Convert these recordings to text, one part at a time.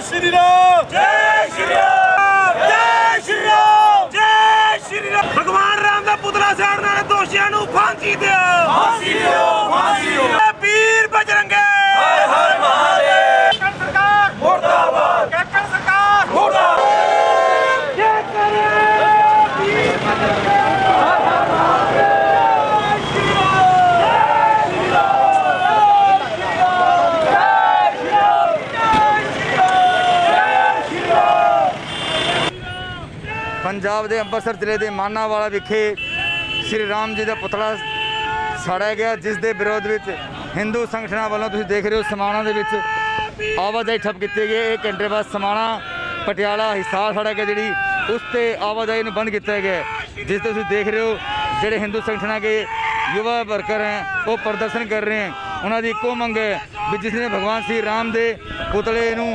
ਸ਼੍ਰੀ ਰਾਮ ਜੈ ਸ਼੍ਰੀ ਰਾਮ ਜੈ ਸ਼੍ਰੀ ਰਾਮ ਜੈ ਸ਼੍ਰੀ ਰਾਮ ਭਗਵਾਨ ਰਾਮ ਦਾ ਪੁਤਲਾ ਸਾੜਨ ਵਾਲੇ ਦੋਸ਼ੀਆਂ ਨੂੰ ਫਾਂਸੀ ਦੇ ਪੰਜਾਬ ਦੇ ਅੰਮ੍ਰਿਤਸਰ ਜ਼ਿਲ੍ਹੇ ਦੇ ਮਾਨਾਵਾਲਾ ਵਿਖੇ ਸ੍ਰੀ ਰਾਮ ਜੀ ਦਾ ਪੁਤਲਾ ਸਾੜਿਆ ਗਿਆ, ਜਿਸ ਦੇ ਵਿਰੋਧ ਵਿੱਚ ਹਿੰਦੂ ਸੰਗਠਨਾਂ ਵੱਲੋਂ ਤੁਸੀਂ ਦੇਖ ਰਹੇ ਹੋ ਸਮਾਣਾ ਦੇ ਵਿੱਚ ਆਵਾਜਾਈ ਠੱਪ ਕੀਤੀ ਗਈ ਹੈ। ਇਹ ਘੰਟੇ ਬਾਅਦ ਸਮਾਣਾ ਪਟਿਆਲਾ ਹਿਸਾਰ ਸਾੜਿਆ ਗਿਆ, ਜਿਹੜੀ ਉਸ ਤੇ ਆਵਾਜਾਈ ਨੂੰ ਬੰਦ ਕੀਤਾ ਗਿਆ ਜਿਸ ਤੇ ਤੁਸੀਂ ਦੇਖ ਰਹੇ ਹੋ ਜਿਹੜੇ ਹਿੰਦੂ ਸੰਗਠਨਾਂ ਦੇ ਯੁਵਾ ਵਰਕਰ ਹੈ, ਉਹ ਪ੍ਰਦਰਸ਼ਨ ਕਰ ਰਹੇ ਹਨ ਉਹਨਾਂ ਦੀ ਇੱਕੋ ਮੰਗ ਹੈ ਵੀ ਜਿਸ ਨੇ ਭਗਵਾਨ ਸ੍ਰੀ ਰਾਮ ਦੇ ਪੁਤਲੇ ਨੂੰ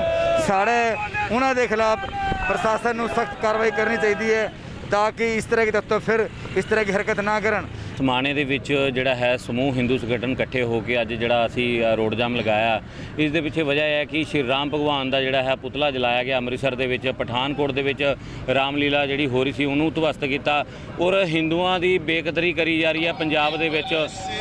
ਪ੍ਰਸ਼ਾਸਨ ਨੂੰ ਸਖਤ ਕਾਰਵਾਈ ਕਰਨੀ ਚਾਹੀਦੀ ਹੈ ਤਾਂ ਕਿ ਇਸ ਤਰ੍ਹਾਂ ਦੇ ਤੱਤਵ ਫਿਰ ਇਸ ਤਰ੍ਹਾਂ ਦੀ ਹਰਕਤ ਨਾ ਕਰਨ। ਸਮਾਣੇ ਦੇ ਵਿੱਚ ਜਿਹੜਾ ਹੈ ਸਮੂਹ ਹਿੰਦੂ ਸੰਗਠਨ ਇਕੱਠੇ ਹੋ ਕੇ ਅੱਜ ਜਿਹੜਾ ਅਸੀਂ ਰੋਡ ਜਾਮ ਲਗਾਇਆ। ਇਸ ਦੇ ਪਿੱਛੇ ਵਜ੍ਹਾ ਇਹ ਹੈ ਕਿ ਸ਼੍ਰੀ ਰਾਮ ਭਗਵਾਨ ਦਾ ਜਿਹੜਾ ਹੈ ਪੁਤਲਾ ਜਲਾਇਆ ਗਿਆ ਅੰਮ੍ਰਿਤਸਰ ਦੇ ਵਿੱਚ, ਪਠਾਨਕੋਟ ਦੇ ਵਿੱਚ। ਰਾਮਲੀਲਾ ਜਿਹੜੀ ਹੋ ਰਹੀ ਸੀ ਉਹਨੂੰ ਧਵਸਤ ਕੀਤਾ ਔਰ ਹਿੰਦੂਆਂ ਦੀ ਬੇਕਦਰੀ ਕਰੀ ਜਾ ਰਹੀ ਹੈ ਪੰਜਾਬ ਦੇ ਵਿੱਚ।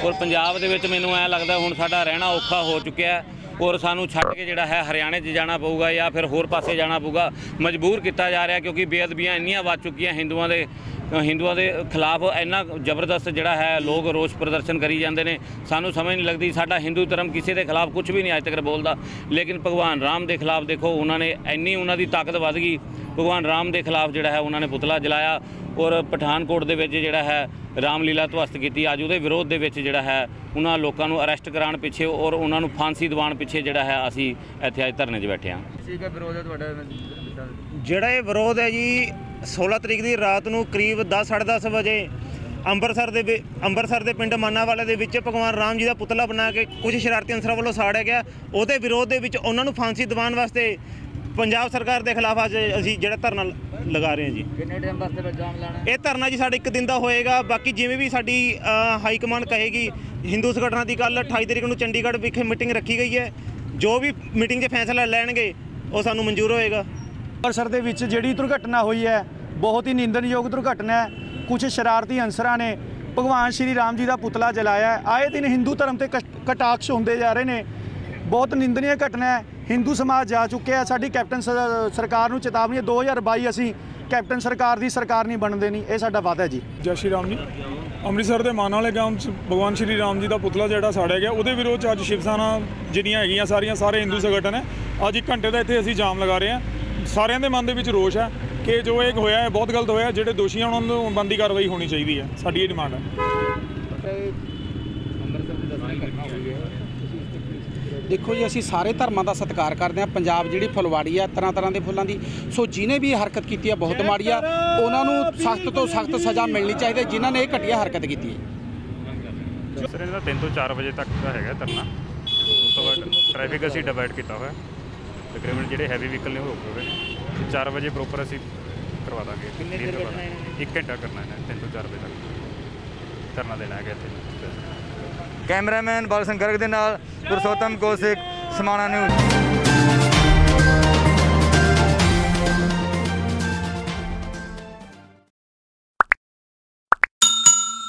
ਔਰ ਪੰਜਾਬ ਦੇ ਵਿੱਚ ਮੈਨੂੰ ਐ ਲੱਗਦਾ ਹੁਣ ਸਾਡਾ ਰਹਿਣਾ ਔਖਾ ਹੋ ਚੁੱਕਿਆ ਹੈ। ਔਰ ਸਾਨੂੰ ਛੱਡ ਕੇ ਜਿਹੜਾ ਹੈ ਹਰਿਆਣੇ 'ਚ ਜਾਣਾ ਪਊਗਾ ਜਾਂ ਫਿਰ ਹੋਰ ਪਾਸੇ ਜਾਣਾ ਪਊਗਾ, ਮਜਬੂਰ ਕੀਤਾ ਜਾ ਰਿਹਾ ਕਿਉਂਕਿ ਬੇਅਦਬੀਆਂ ਇੰਨੀਆਂ ਵੱਧ ਚੁੱਕੀਆਂ ਹਿੰਦੂਆਂ ਦੇ ਹਿੰਦੂਆਂ ਦੇ ਖਿਲਾਫ ਇੰਨਾ ਜ਼ਬਰਦਸਤ ਜਿਹੜਾ ਹੈ ਲੋਕ ਰੋਸ ਪ੍ਰਦਰਸ਼ਨ ਕਰੀ ਜਾਂਦੇ ਨੇ। ਸਾਨੂੰ ਸਮਝ ਨਹੀਂ ਲੱਗਦੀ ਸਾਡਾ ਹਿੰਦੂ ਧਰਮ ਕਿਸੇ ਦੇ ਖਿਲਾਫ ਕੁਝ ਵੀ ਨਹੀਂ ਅੱਜ ਤੱਕ ਬੋਲਦਾ। ਲੇਕਿਨ ਭਗਵਾਨ ਰਾਮ ਦੇ ਖਿਲਾਫ ਦੇਖੋ, ਉਹਨਾਂ ਨੇ ਇੰਨੀ ਉਹਨਾਂ ਦੀ ਤਾਕਤ ਵੱਧ ਗਈ। ਭਗਵਾਨ ਰਾਮ ਦੇ ਖਿਲਾਫ ਜਿਹੜਾ ਹੈ ਉਹਨਾਂ ਨੇ ਪੁਤਲਾ ਜਲਾਇਆ ਔਰ ਪਠਾਨਕੋਟ ਦੇ ਵਿੱਚ ਜਿਹੜਾ ਹੈ ਰਾਮਲੀਲਾ ਧਵਸਤ ਕੀਤੀ। ਅੱਜ ਉਹਦੇ ਵਿਰੋਧ ਦੇ ਵਿੱਚ ਜਿਹੜਾ ਹੈ ਉਹਨਾਂ ਲੋਕਾਂ ਨੂੰ ਅਰੈਸਟ ਕਰਾਉਣ ਪਿੱਛੇ ਔਰ ਉਹਨਾਂ ਨੂੰ ਫਾਂਸੀ ਦਿਵਾਉਣ ਪਿੱਛੇ ਜਿਹੜਾ ਹੈ ਅਸੀਂ ਇੱਥੇ ਅੱਜ ਧਰਨੇ 'ਚ ਬੈਠੇ ਹਾਂ। ਠੀਕ ਹੈ ਵਿਰੋਧ ਹੈ ਤੁਹਾਡਾ ਜਿਹੜਾ ਇਹ ਵਿਰੋਧ ਹੈ ਜੀ 16 ਤਰੀਕ ਦੀ ਰਾਤ ਨੂੰ ਕਰੀਬ 10 10:30 ਵਜੇ ਅੰਮ੍ਰਿਤਸਰ ਦੇ ਵਿ- ਅੰਮ੍ਰਿਤਸਰ ਦੇ ਪਿੰਡ ਮਾਨਾਵਾਲੇ ਦੇ ਵਿੱਚ ਭਗਵਾਨ ਰਾਮ ਜੀ ਦਾ ਪੁਤਲਾ ਬਣਾ ਕੇ ਕੁਝ ਸ਼ਰਾਰਤੀ ਅਨਸਰਾਂ ਵੱਲੋਂ ਸਾੜਿਆ ਗਿਆ। ਉਹਦੇ ਵਿਰੋਧ ਦੇ ਵਿੱਚ ਉਹਨਾਂ ਨੂੰ ਫਾਂਸੀ ਦਿਵਾਉਣ ਵਾਸਤੇ ਪੰਜਾਬ ਸਰਕਾਰ ਦੇ ਖਿਲਾਫ ਅੱਜ ਅਸੀਂ ਜਿਹੜਾ ਧਰਨਾ ਲਗਾ ਰਹੇ ਹਾਂ ਜੀ। ਕਿੰਨੇ ਟਾਈਮ ਵਾਸਤੇ ਜਾਮ ਲਾਣਾ ਇਹ ਧਰਨਾ ਜੀ ਸਾਡਾ ਇੱਕ ਦਿਨ ਦਾ ਹੋਏਗਾ ਬਾਕੀ ਜਿਵੇਂ ਵੀ ਸਾਡੀ ਹਾਈ ਕਮਾਂਡ ਕਹੇਗੀ ਹਿੰਦੂ ਸੰਗਠਨਾਂ ਦੀ ਕੱਲ 28 ਤਰੀਕ ਨੂੰ ਚੰਡੀਗੜ੍ਹ ਵਿਖੇ ਮੀਟਿੰਗ ਰੱਖੀ ਗਈ ਹੈ। ਜੋ ਵੀ ਮੀਟਿੰਗ 'ਚ ਫੈਸਲਾ ਲੈਣਗੇ ਉਹ ਸਾਨੂੰ ਮਨਜ਼ੂਰ ਹੋਏਗਾ। ਅੰਮ੍ਰਿਤਸਰ ਦੇ ਵਿੱਚ ਜਿਹੜੀ ਦੁਰਘਟਨਾ ਹੋਈ ਹੈ ਬਹੁਤ ਹੀ ਨਿੰਦਣਯੋਗ ਦੁਰਘਟਨਾ ਹੈ। ਕੁਝ ਸ਼ਰਾਰਤੀ ਅਨਸਰਾਂ ਨੇ ਭਗਵਾਨ ਸ਼੍ਰੀ ਰਾਮ ਜੀ ਦਾ ਪੁਤਲਾ ਜਲਾਇਆ ਹੈ। ਆਏ ਦਿਨ ਹਿੰਦੂ ਧਰਮ ਤੇ ਕਸ਼- ਕਟਾਕਸ਼ ਹੁੰਦੇ ਜਾ ਰਹੇ ਨੇ। ਬਹੁਤ ਨਿੰਦਨੀय ਘਟਨਾ ਹੈ। ਹਿੰਦੂ ਸਮਾਜ ਜਾ ਚੁੱਕਿਆ ਹੈ। ਸਾਡੀ ਕੈਪਟਨ ਸਰਕਾਰ ਨੂੰ ਚੇਤਾਵਨੀ ਹੈ। 2022 ਅਸੀਂ ਕੈਪਟਨ ਸਰਕਾਰ ਦੀ ਸਰਕਾਰ ਨਹੀਂ ਬਣਨ ਦੇਣੀ ਇਹ ਸਾਡਾ ਵਾਅਦਾ ਹੈ ਜੀ। ਜੈ ਸ਼੍ਰੀ ਰਾਮ ਜੀ। ਅੰਮ੍ਰਿਤਸਰ ਦੇ ਮਾਨ ਵਾਲੇ ਗਾਂਵ 'ਚ ਭਗਵਾਨ ਸ਼੍ਰੀ ਰਾਮ ਜੀ ਦਾ ਪੁਤਲਾ ਜਿਹੜਾ ਸਾੜਿਆ ਗਿਆ। ਉਹਦੇ ਵਿਰੋਧ 'ਚ ਅੱਜ ਸ਼ਿਵ ਸੈਨਾ ਜਿਹੜੀਆਂ ਹੈਗੀਆਂ ਸਾਰੀਆਂ ਸਾਰੇ ਹਿੰਦੂ ਸੰਗਠਨ ਹੈ। ਅੱਜ ਇੱਕ ਘੰਟੇ ਦਾ ਇੱਥੇ ਅਸੀਂ ਜਾਮ ਲਗਾ ਰਹੇ ਹਾਂ। ਸਾਰਿਆਂ ਦੇ ਮਨ ਦੇ ਵਿੱਚ ਰੋਸ਼ ਹੈ ਕਿ ਜੋ ਇਹ ਹੋਇਆ ਹੈ ਬਹੁਤ ਗਲਤ ਹੋਇਆ ਜਿਹੜੇ ਦੋਸ਼ੀ ਆ ਉਹਨਾਂ ਨੂੰ ਬੰਦੀ ਕਾਰਵਾਈ ਹੋਣੀ ਚਾਹੀਦੀ ਹੈ। ਸਾਡੀ ਇਹ ਡਿਮਾਂਡ ਹੈ? ਦੇਖੋ ਜੀ ਅਸੀਂ ਸਾਰੇ ਧਰਮਾਂ ਦਾ ਸਤਿਕਾਰ ਕਰਦੇ ਹਾਂ। ਪੰਜਾਬ ਜਿਹੜੀ ਫੁਲਵਾੜੀ ਆ ਤਰ੍ਹਾਂ ਤਰ੍ਹਾਂ ਦੇ ਫੁੱਲਾਂ ਦੀ। ਸੋ ਜਿਹਨੇ ਵੀ ਹਰਕਤ ਕੀਤੀ ਹੈ ਬਹੁਤ ਮਾੜੀ ਆ ਉਹਨਾਂ ਨੂੰ ਸਖਤ ਤੋਂ ਸਖਤ ਸਜ਼ਾ ਮਿਲਣੀ ਚਾਹੀਦੀ ਹੈ ਜਿਨ੍ਹਾਂ ਨੇ ਇਹ ਘਟੀਆ ਹਰਕਤ ਕੀਤੀ ਹੈ। ਸਰ ਇਹਦਾ 3 ਤੋਂ 4 ਵਜੇ ਤੱਕ ਦਾ ਹੈਗਾ ਧਰਨਾ। ਉਸ ਤੋਂ ਬਾਅਦ ਟ੍ਰੈਫਿਕ ਅਸੀਂ ਡਿਵਾਈਡ ਕੀਤਾ ਹੋਇਆ। ਤਕਰੀਬਨ ਜਿਹੜੇ ਹੈਵੀ ਵਹੀਕਲ ਨੇ ਉਹ ਰੁਕੇ ਹੋਏ। ਨੇ 4 ਵਜੇ ਪ੍ਰੋਪਰ ਅਸੀਂ ਕਰਵਾ ਦਾਂਗੇ। ਕਿੰਨੇ ਦੇਰ ਕਰਨਾ ਹੈ? ਘੰਟਾ ਕਰਨਾ ਹੈ 3 ਤੋਂ 4 ਵਜੇ ਤੱਕ। ਧਰਨਾ ਦੇਣਾ ਹੈਗਾ ਇੱਥੇ। ਕੈਮਰਾਮੈਨ ਬਾਲ ਸਿੰਘ ਗਰਗ ਦੇ ਨਾਲ ਪੁਰਸ਼ੋਤਮ ਕੌਸ਼ਿਕ ਸਮਾਣਾ ਨਿਊਜ਼।